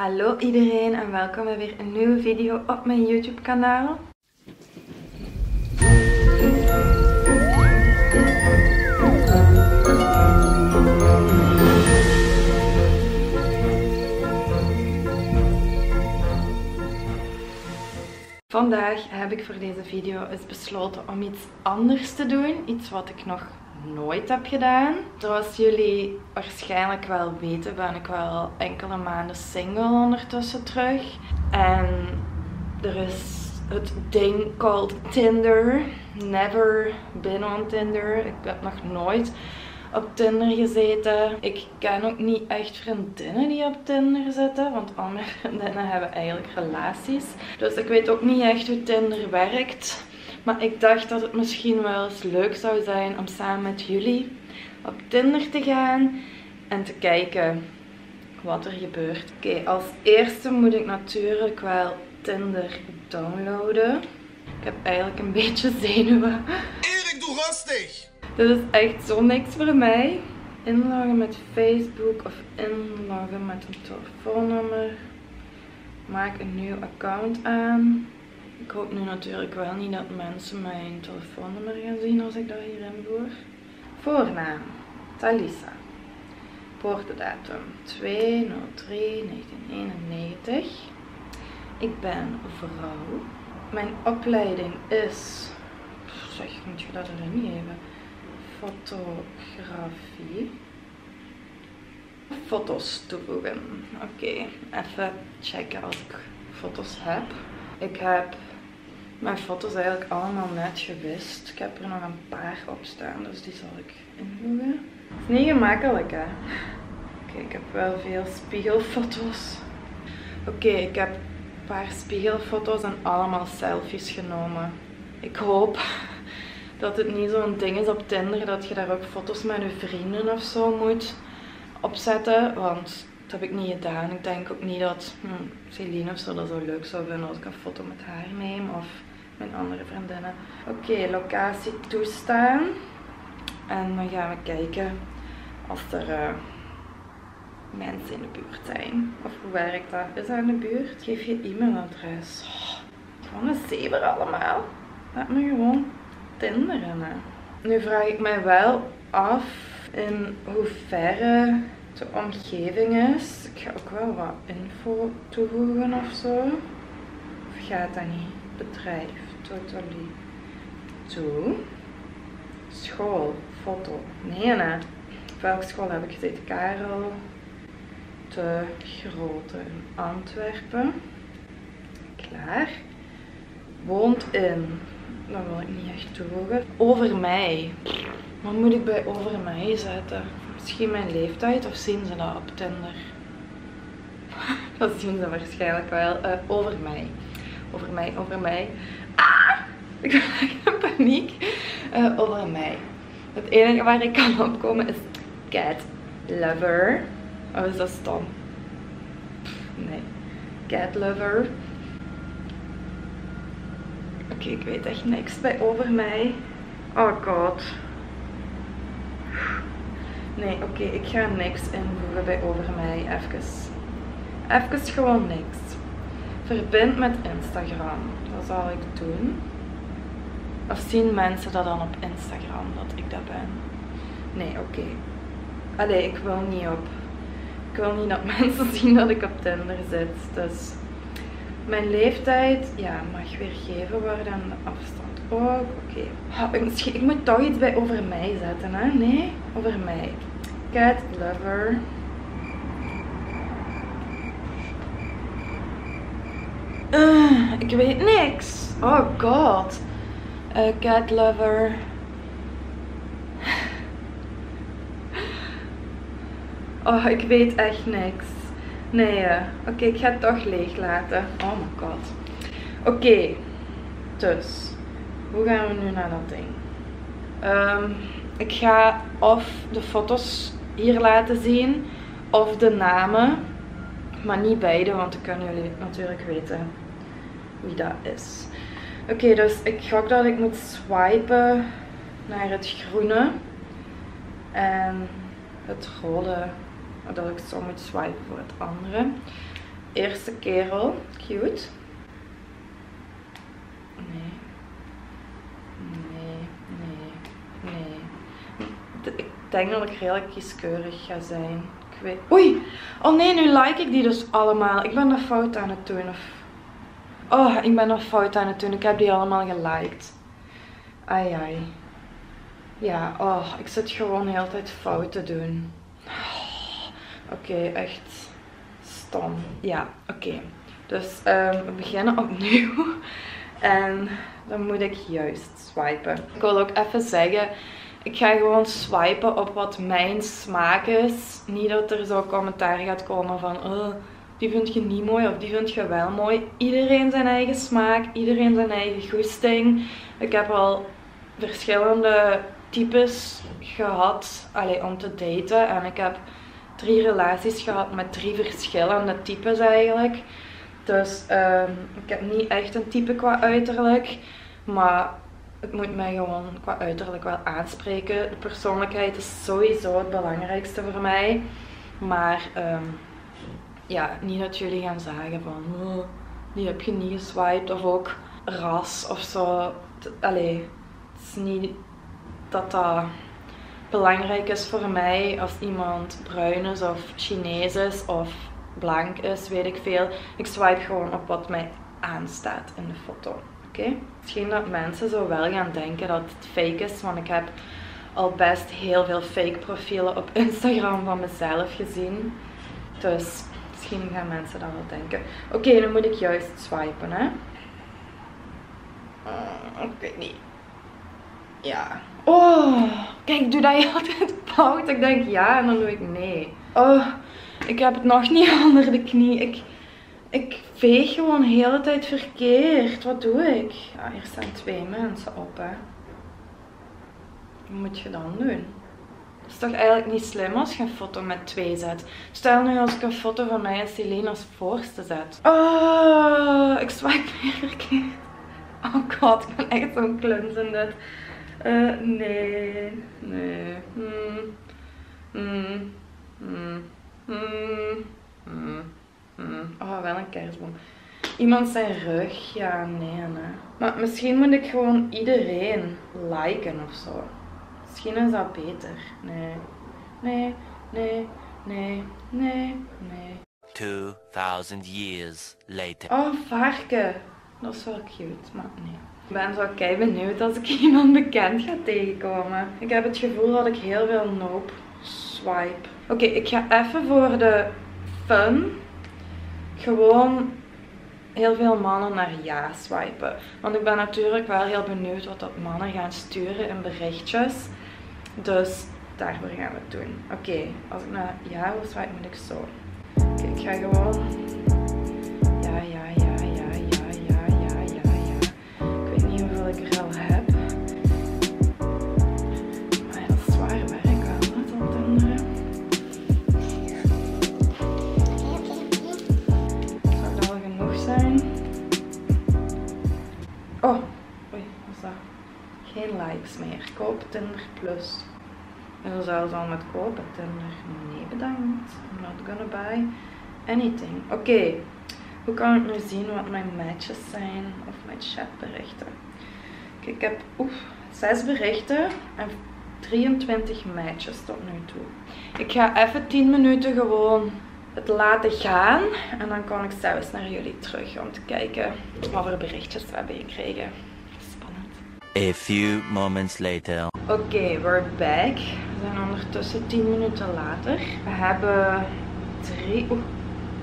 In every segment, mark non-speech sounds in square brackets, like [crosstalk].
Hallo iedereen en welkom bij weer een nieuwe video op mijn YouTube kanaal. Vandaag heb ik voor deze video eens besloten om iets anders te doen. Iets wat ik nog nooit heb gedaan. Zoals jullie waarschijnlijk wel weten ben ik wel enkele maanden single ondertussen terug. En er is het ding called Tinder. Never been on Tinder. Ik heb nog nooit op Tinder gezeten. Ik ken ook niet echt vriendinnen die op Tinder zitten, want mijn [laughs] vriendinnen hebben eigenlijk relaties. Dus ik weet ook niet echt hoe Tinder werkt. Maar ik dacht dat het misschien wel eens leuk zou zijn om samen met jullie op Tinder te gaan en te kijken wat er gebeurt. Oké, als eerste moet ik natuurlijk wel Tinder downloaden. Ik heb eigenlijk een beetje [laughs] zenuwen. Erik, doe rustig! Dit is echt zo niks voor mij. Inloggen met Facebook of inloggen met een telefoonnummer. Maak een nieuw account aan. Ik hoop nu natuurlijk wel niet dat mensen mijn telefoonnummer gaan zien als ik dat hier invoer. Voornaam. Talisa. Geboortedatum 2-03-1991. Ik ben vrouw. Mijn opleiding is... Zeg, moet je dat erin geven? Fotografie. Foto's toevoegen. Oké, even checken als ik foto's heb. Ik heb mijn foto's eigenlijk allemaal net gewist. Ik heb er nog een paar op staan, dus die zal ik invoegen. Het is niet gemakkelijk hè. Oké, ik heb wel veel spiegelfoto's. Oké, ik heb een paar spiegelfoto's en allemaal selfies genomen. Ik hoop dat het niet zo'n ding is op Tinder dat je daar ook foto's met je vrienden of zo moet opzetten. Want dat heb ik niet gedaan. Ik denk ook niet dat hm, Celine of zo dat zo leuk zou vinden als ik een foto met haar neem. Of mijn andere vriendinnen. Oké, locatie toestaan. En dan gaan we kijken of er uh, mensen in de buurt zijn. Of hoe werkt dat? Is dat in de buurt? Geef je e-mailadres. Oh, gewoon een zever allemaal. Laat me gewoon tinderen. Hè. Nu vraag ik mij wel af in hoeverre de omgeving is. Ik ga ook wel wat info toevoegen of zo. Of gaat dat niet? Bedrijf, totally. Toe. School, foto. Nee, nee. Welke school heb ik gezeten? Karel de Grote in Antwerpen. Klaar. Woont in. Dat wil ik niet echt toevoegen. Over mij. Wat moet ik bij over mij zetten? Misschien mijn leeftijd of zien ze dat op Tinder? [laughs] dat zien ze waarschijnlijk wel. Uh, over mij. Over mij, over mij. Ik ben in paniek. Uh, over mij. Het enige waar ik kan opkomen is cat lover. Of is dat stom? Nee. Cat lover. Oké, ik weet echt niks bij over mij. Oh god. Nee, oké, ik ga niks invoegen bij over mij. Even. Even gewoon niks. Verbind met Instagram. Dat zal ik doen. Of zien mensen dat dan op Instagram, dat ik dat ben? Nee, oké. Allee, ik wil niet op. Ik wil niet dat [laughs] mensen zien dat ik op Tinder zit. Dus mijn leeftijd, ja, mag weer gegeven worden aan de afstand ook. Oké. Misschien, ik moet toch iets bij over mij zetten, hè? Nee, over mij. Cat lover. Uh, ik weet niks. Oh god. Uh, cat lover. Oh, ik weet echt niks. Nee, oké, ik ga het toch leeg laten. Oh my god. Oké, dus, hoe gaan we nu naar dat ding? Um, ik ga of de foto's hier laten zien, of de namen. Maar niet beide, want dan kunnen jullie natuurlijk weten wie dat is. Oké, dus ik gok dat ik moet swipen naar het groene. En het rode, dat ik zo moet swipen voor het andere. Eerste kerel. Cute. Nee. Nee, nee, nee. Ik denk dat ik redelijk kieskeurig ga zijn. Oei! Oh nee, nu like ik die dus allemaal. Ik ben dat fout aan het doen. Of... Oh, ik ben dat fout aan het doen. Ik heb die allemaal geliked. Ai ai. Ja, oh, ik zit gewoon de hele tijd fout te doen. oké, echt stom. Ja, oké. Dus um, we beginnen opnieuw. [laughs] en dan moet ik juist swipen. Ik wil ook even zeggen, ik ga gewoon swipen op wat mijn smaak is. Niet dat er zo commentaar gaat komen van, oh, die vind je niet mooi of die vind je wel mooi. Iedereen zijn eigen smaak, iedereen zijn eigen goesting. Ik heb al verschillende types gehad allee, om te daten. En ik heb drie relaties gehad met drie verschillende types eigenlijk. Dus um, ik heb niet echt een type qua uiterlijk. Maar het moet mij gewoon qua uiterlijk wel aanspreken. De persoonlijkheid is sowieso het belangrijkste voor mij. Maar um, ja, niet dat jullie gaan zeggen van oh, die heb je niet geswiped of ook ras of zo. Allee, het is niet dat dat belangrijk is voor mij als iemand bruin is of Chinees is of blank is, weet ik veel. Ik swipe gewoon op wat mij aanstaat in de foto. Oké? Misschien dat mensen zo wel gaan denken dat het fake is, want ik heb al best heel veel fake profielen op [laughs] Instagram van mezelf gezien. Dus misschien gaan mensen dat wel denken. Oké, dan moet ik juist swipen, hè? Uh, ik weet niet. Ja. Oh, kijk, doe dat je [laughs] altijd fout. Ik denk ja en dan doe ik nee. Oh, ik heb het nog niet [laughs] onder de knie. Ik, ik veeg gewoon de hele tijd verkeerd. Wat doe ik? Ja, hier staan twee mensen op, hè. Wat moet je dan doen? Is toch eigenlijk niet slim als je een foto met twee zet. Stel nu als ik een foto van mij en Celine als voorste zet. Oh, ik swipe [laughs] weer verkeerd. Oh god, ik ben echt zo'n kluns in dit. Uh, nee, nee. Hmm. Hmm. Hmm. Oh, wel een kerstboom. Iemand zijn rug? Ja, nee, nee. Maar misschien moet ik gewoon iedereen liken of zo. Misschien is dat beter. Nee. Nee, nee, nee, nee, nee. 2000 years later. Oh, varken. Dat is wel cute, maar nee. Ik ben zo kei benieuwd als ik [laughs] iemand bekend ga tegenkomen. Ik heb het gevoel dat ik heel veel nope swipe. Oké, ik ga even voor de fun gewoon heel veel mannen naar ja swipen. Want ik ben natuurlijk wel heel benieuwd wat dat mannen gaan sturen in berichtjes. Dus daarvoor gaan we het doen. Oké, als ik naar ja wil swipen, moet ik zo. Oké, ik ga gewoon Tinder Plus. En dan zelfs al met kopen Tinder. Nee, bedankt. I'm not gonna buy anything. Oké. Hoe kan ik nu zien wat mijn matches zijn of mijn chatberichten? ik heb oef, 6 berichten en 23 matches tot nu toe. Ik ga even 10 minuten gewoon het laten gaan. En dan kan ik zelfs naar jullie terug om te kijken wat voor berichtjes we hebben gekregen. A few moments later. Oké, okay, we're back. We zijn ondertussen 10 minuten later. We hebben drie, oeh,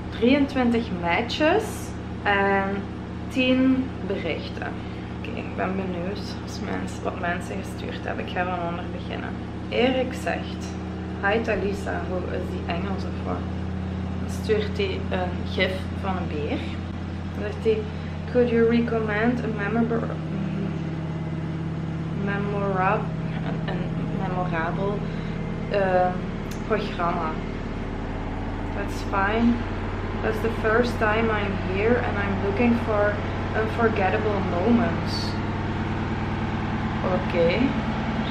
23 matches en 10 berichten ik ben benieuwd mensen, wat mensen gestuurd hebben. Ik ga van onder beginnen. Erik zegt, Hi Talisa, hoe is die Engels of wat? Dan stuurt hij een gif van een beer. Dan zegt hij, could you recommend a memorable, memorab, een, memorabel uh, programma? That's fine. That's the first time I'm here and I'm looking for unforgettable moments. Oké, okay.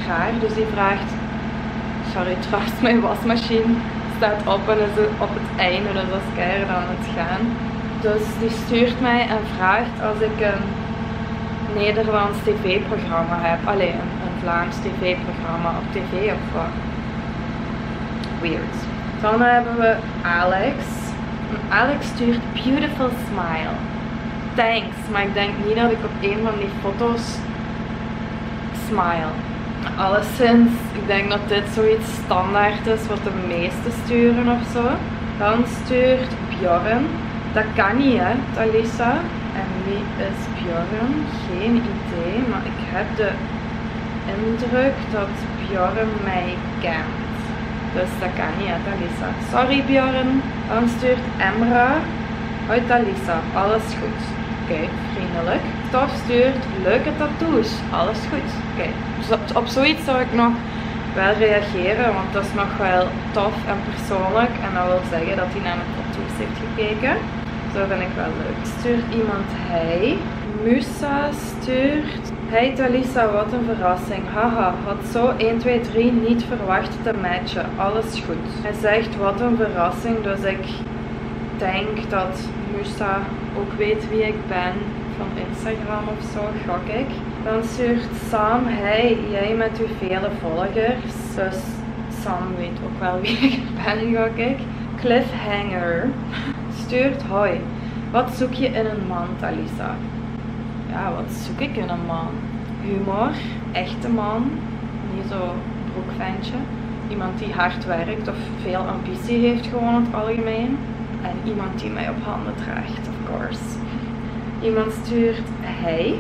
graag. Dus die vraagt, sorry trouwens, mijn wasmachine staat op en is op het einde, dus dat is keihard aan het gaan. Dus die stuurt mij en vraagt als ik een Nederlands tv-programma heb. Alleen een, Vlaams tv-programma op tv of wat. Weird. Dan hebben we Alex. Alex stuurt beautiful smile. Thanks, maar ik denk niet dat ik op een van die foto's smile. Alleszins, ik denk dat dit zoiets standaard is wat de meeste sturen of zo. Dan stuurt Bjorn. Dat kan niet hè, Talisa. Wie is Bjorn? Geen idee, maar ik heb de indruk dat Bjorn mij kent. Dus dat kan niet hè, Talisa. Sorry Bjorn. Dan stuurt Emra. Hoi Talisa, alles goed. Oké, vriendelijk. Stof stuurt leuke tattoos. Alles goed. Oké, op zoiets zou ik nog wel reageren, want dat is nog wel tof en persoonlijk. En dat wil zeggen dat hij naar mijn tattoos heeft gekeken. Zo vind ik wel leuk. Stuurt iemand hij. Musa stuurt. Hey Talisa, wat een verrassing. Haha, had zo 1, 2, 3 niet verwacht te matchen. Alles goed. Hij zegt wat een verrassing, dus ik denk dat Musa ook weet wie ik ben van Instagram of zo, gok ik. Dan stuurt Sam, hey, jij met uw vele volgers. Dus Sam weet ook wel wie ik ben, gok ik. Cliffhanger stuurt, hoi, wat zoek je in een man, Talisa? Ja, wat zoek ik in een man? Humor, echte man, niet zo broekventje. Iemand die hard werkt of veel ambitie heeft gewoon in het algemeen. En iemand die mij op handen draagt, of course. Iemand stuurt hey.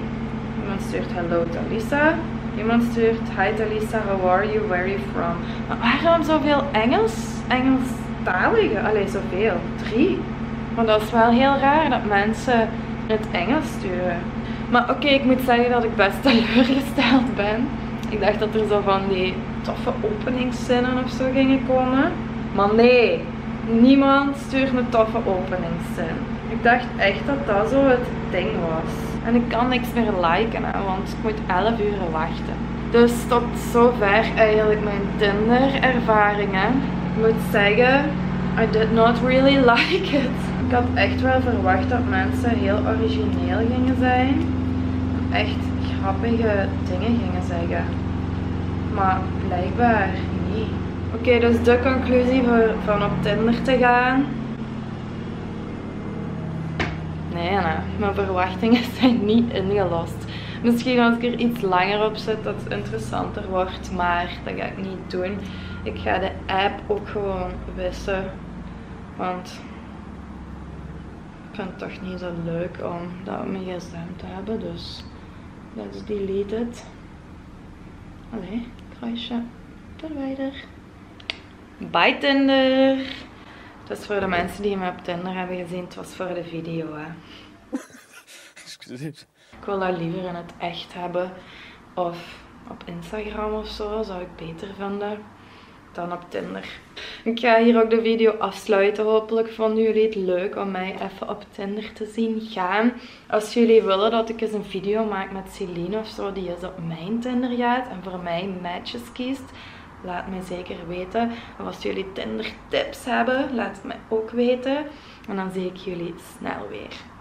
Iemand stuurt hello Talisa. Iemand stuurt hi Talisa, how are you, where are you from? Maar waarom zoveel Engels? Engelstalige? Allee, zoveel. Drie. Maar dat is wel heel raar dat mensen het Engels sturen. Maar oké, ik moet zeggen dat ik best teleurgesteld ben. Ik dacht dat er zo van die toffe openingszinnen of zo gingen komen. Maar nee, niemand stuurt een toffe openingszin. Ik dacht echt dat dat zo het ding was. En ik kan niks meer liken, hè, want ik moet 11 uur wachten. Dus tot zover eigenlijk mijn Tinder ervaringen. Ik moet zeggen, I did not really [laughs] like it. Ik had echt wel verwacht dat mensen heel origineel gingen zijn. Echt grappige dingen gingen zeggen. Maar blijkbaar niet. Oké, dus de conclusie voor, van op Tinder te gaan. Nee, nee, mijn verwachtingen [laughs] zijn niet ingelost. Misschien als ik er iets langer op zet dat het interessanter wordt, maar dat ga ik niet doen. Ik ga de app ook gewoon wissen, want vind het toch niet zo leuk om dat op mijn gsm te hebben, dus let's delete it. Allee, kruisje verwijder. Bye Tinder! Dat is voor de mensen die me op Tinder hebben gezien, het was voor de video hè. [laughs] Excuseer. Ik wil dat liever in het echt hebben. Of op Instagram of zo, zou ik beter vinden dan op Tinder. Ik ga hier ook de video afsluiten. Hopelijk vonden jullie het leuk om mij even op Tinder te zien gaan. Als jullie willen dat ik eens een video maak met Celine of zo, die eens op mijn Tinder gaat en voor mij matches kiest, laat mij zeker weten. Als jullie Tinder tips hebben, laat het mij ook weten. En dan zie ik jullie snel weer.